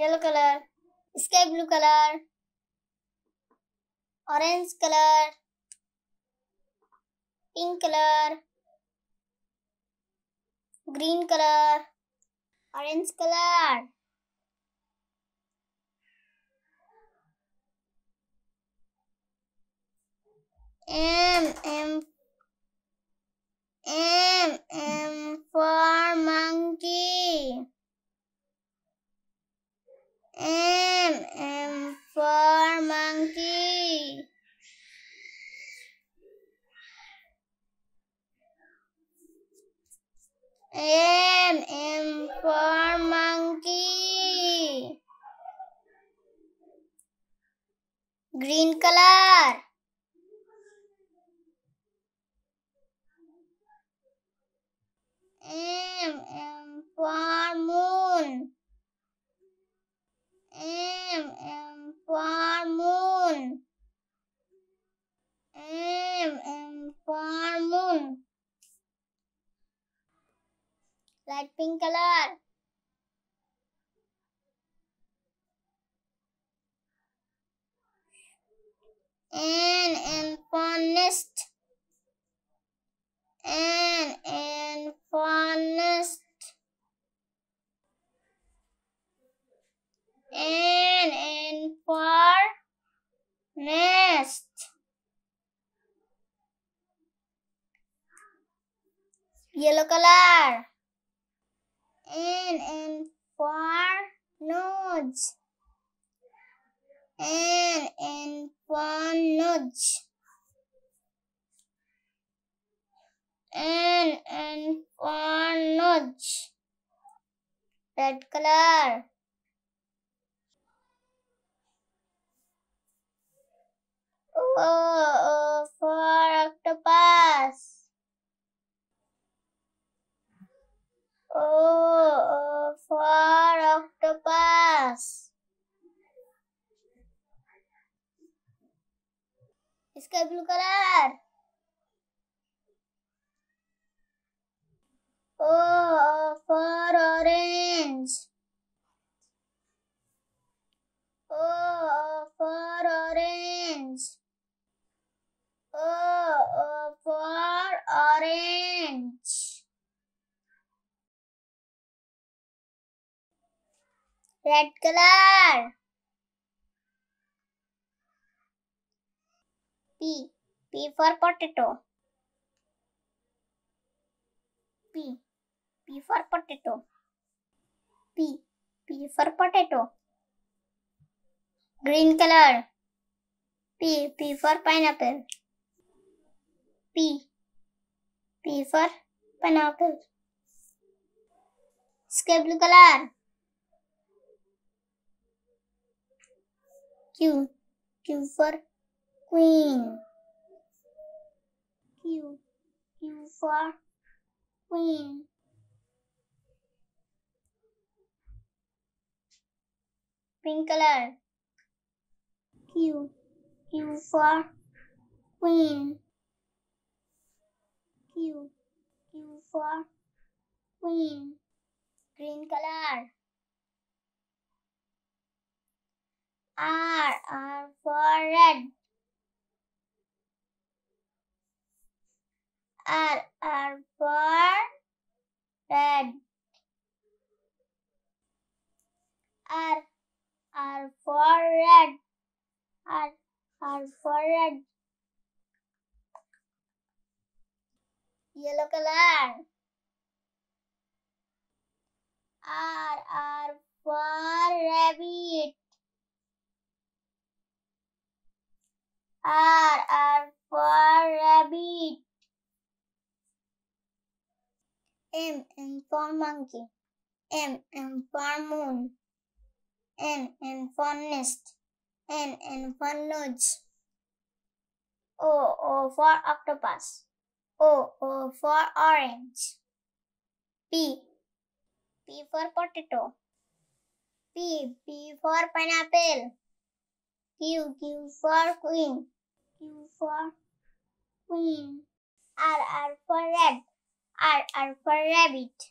yellow color, sky blue color, orange color, pink color, green color, orange color. M M M M for monkey. M M for monkey. M M for monkey. Green color. M M for moon. M M for moon. M M for moon. Light pink color. N N for nest. N N for nest. N N for nest. Yellow color. N N for nose. N N for nose. N N for nose. Red color. Oh, oh, o O for octopus. O O for octopus. Sky blue color. O O Red color. P. P for potato. P. P for potato. P. P for potato. Green color. P. P for pineapple. P. P for pineapple. Sky blue color. Q. Q for queen. Q. Q for queen. Pink color. Q. Q for queen. Q. Q for queen. Green color. R. R for red. R. R for red. R. R for red. R. R for red. Yellow color. R. R for rabbit. R. R for rabbit. M. M for monkey. M. M for moon. N. N for nest. N. N for nose. O. O for octopus. O. O for orange. P. P for potato. P. P for pineapple. Q. Q for queen. Q for queen. R. R for red. R. R for rabbit.